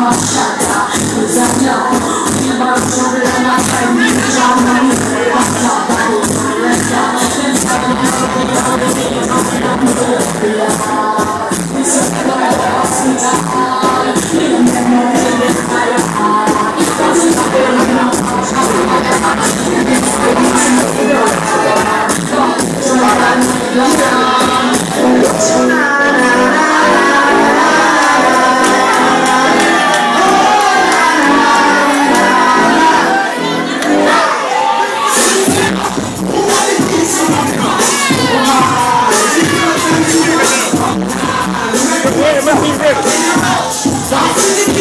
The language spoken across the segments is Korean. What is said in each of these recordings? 마사다 그다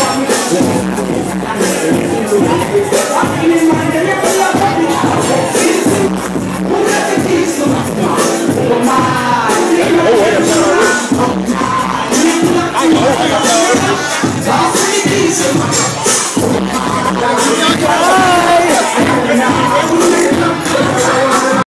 Let me go.